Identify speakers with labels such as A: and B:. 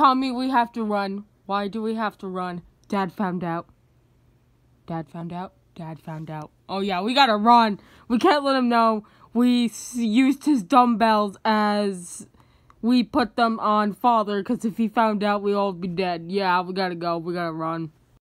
A: Tommy, we have to run. Why do we have to run? Dad found out. Dad found out. Dad found out. Oh yeah, we gotta run. We can't let him know we used his dumbbells as we put them on father because if he found out, we all be dead. Yeah, we gotta go. We gotta run.